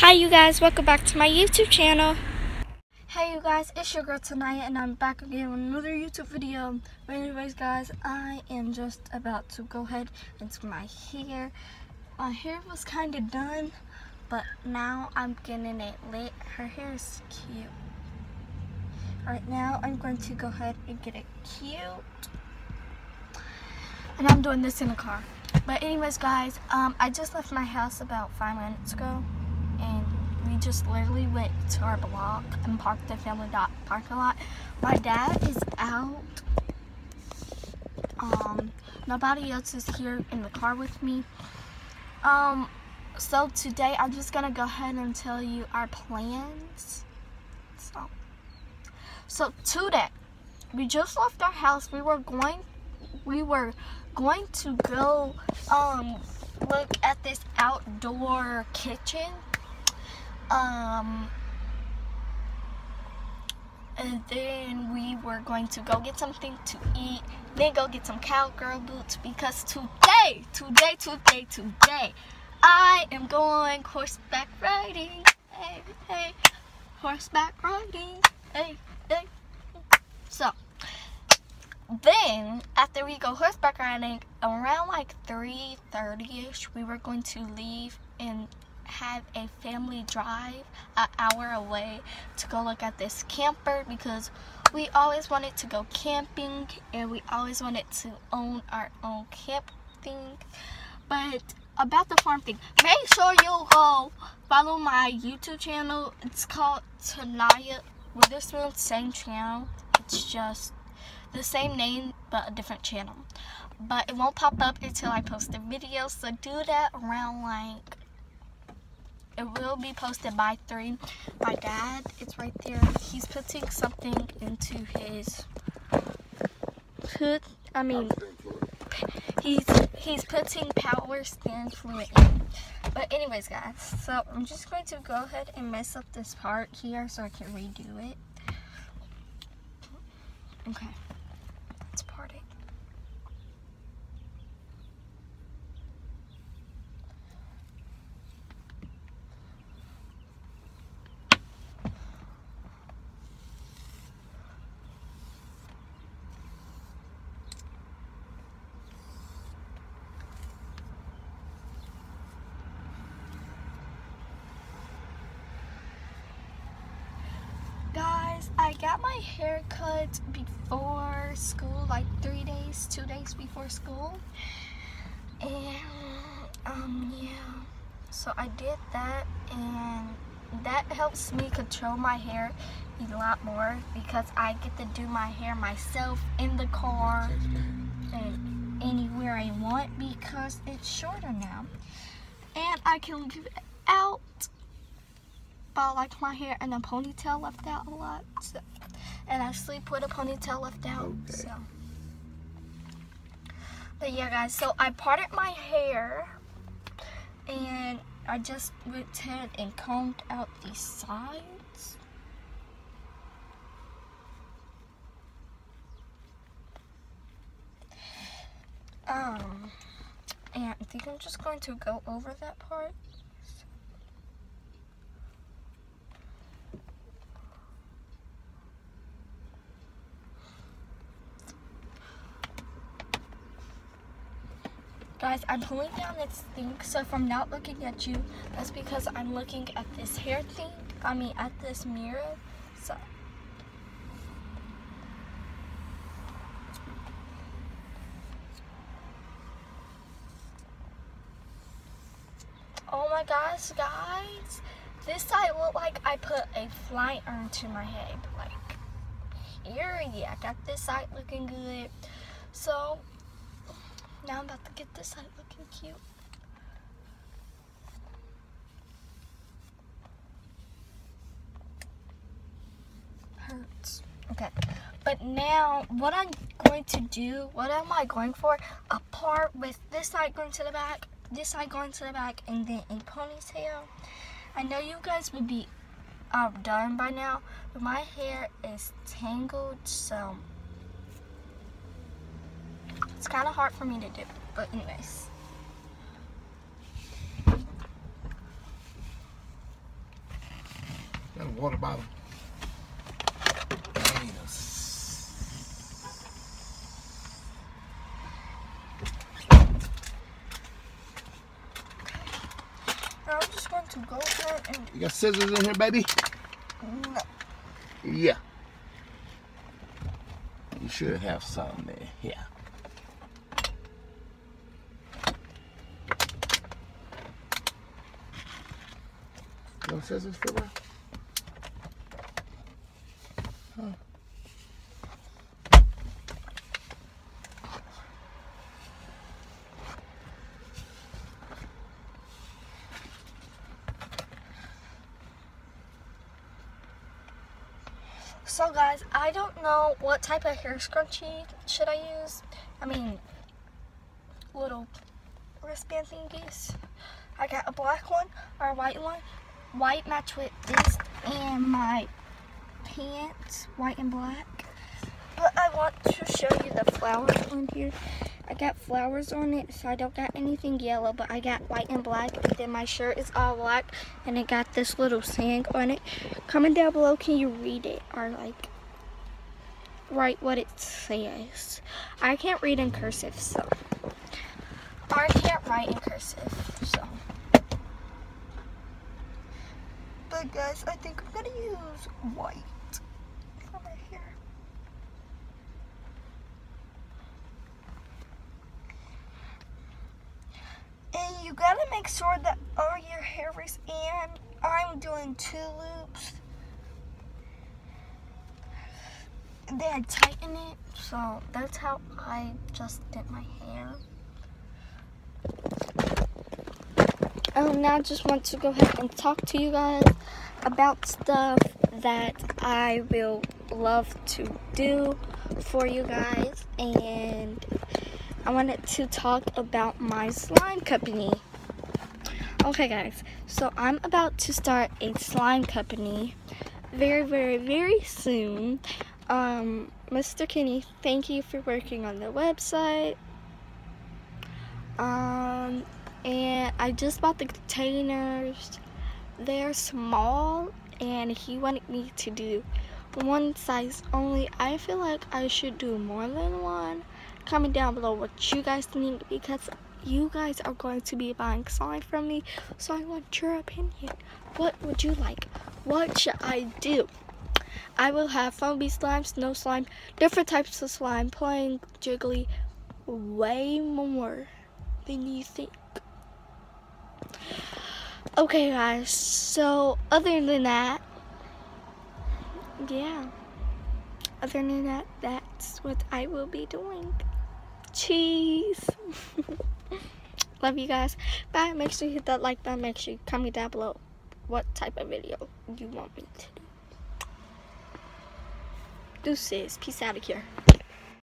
Hi you guys, welcome back to my YouTube channel. Hey you guys, it's your girl Toniyah and I'm back again with another YouTube video. But anyways guys, I am just about to go ahead into my hair. My hair was kind of done, but now I'm getting it lit. Her hair is cute. Right now I'm going to go ahead and get it cute. And I'm doing this in the car. But anyways guys, um, I just left my house about five minutes ago and we just literally went to our block and parked the family dot parking lot. My dad is out. Um, nobody else is here in the car with me. Um, so today I'm just gonna go ahead and tell you our plans. So, so today we just left our house. We were going, we were going to go um look at this outdoor kitchen um, and then we were going to go get something to eat, then go get some cowgirl boots because today, today, today, today, I am going horseback riding. Hey, hey, horseback riding. Hey, hey. So, then after we go horseback riding, around like 3.30ish, we were going to leave and have a family drive an hour away to go look at this camper because we always wanted to go camping and we always wanted to own our own camp thing. But about the farm thing, make sure you go follow my YouTube channel. It's called Toniyah Witherspoon, same channel. It's just the same name but a different channel. But it won't pop up until I post the video, so do that around like it will be posted by 3. My dad, it's right there. He's putting something into his put I mean he's he's putting power stand fluid in. But anyways guys, so I'm just going to go ahead and mess up this part here so I can redo it. Okay. I got my hair cut before school, like three days, two days before school. And, um, yeah. So I did that and that helps me control my hair a lot more because I get to do my hair myself in the car and anywhere I want because it's shorter now. And I can leave it out I like my hair and a ponytail left out a lot. So, and I sleep with a ponytail left out. Okay. So. But yeah, guys. So I parted my hair, and I just went ahead and combed out the sides. Um, and I think I'm just going to go over that part. Guys, I'm pulling down this thing, so if I'm not looking at you, that's because I'm looking at this hair thing. I mean, at this mirror. So. Oh my gosh, guys. This side look like I put a fly iron to my head. Like, yeah, I got this side looking good. So, now I'm about to get this side looking cute. Hurts. Okay. But now, what I'm going to do, what am I going for? A part with this side going to the back, this side going to the back, and then a ponytail. I know you guys would be uh, done by now, but my hair is tangled, so it's kind of hard for me to do, but anyways. Got a water bottle. I'm just going to go ahead and. You got scissors in here, baby? No. Yeah. You should have some there. Yeah. Scissors for? Huh. So guys, I don't know what type of hair scrunchie should I use. I mean, little wristband thingies. I got a black one or a white one. White match with this and my pants, white and black. But I want to show you the flowers on here. I got flowers on it, so I don't got anything yellow, but I got white and black. And then my shirt is all black, and it got this little saying on it. Comment down below, can you read it, or like, write what it says. I can't read in cursive, so. I can't write in cursive, so. But guys, I think I'm gonna use white. And you gotta make sure that all your hair is in. I'm doing two loops. Then I tighten it, so that's how I just did my hair. Um, now I just want to go ahead and talk to you guys about stuff that I will love to do for you guys. And I wanted to talk about my slime company. Okay, guys, so I'm about to start a slime company very, very, very soon. Um, Mr. Kenny, thank you for working on the website. Um, and I just bought the containers. They're small, and he wanted me to do one size only. I feel like I should do more than one. Comment down below what you guys think because you guys are going to be buying slime from me. So I want your opinion. What would you like? What should I do? I will have foamy slime, snow slime, different types of slime, playing jiggly, way more than you think. Okay, guys, so other than that, yeah, other than that, that's what I will be doing. Cheese. Love you guys. Bye. Make sure you hit that like button. Make sure you comment down below what type of video you want me to do. Deuces. Peace out of here.